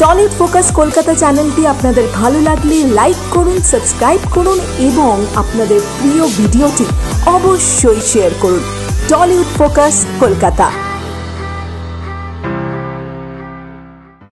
Tollywood focus Kolkata চ্যানেলটি আপনাদের ভালো লাগলে লাইক করুন সাবস্ক্রাইব করুন এবং আপনাদের প্রিয় ভিডিওটি অবশ্যই শেয়ার করুন। Tollywood focus Kolkata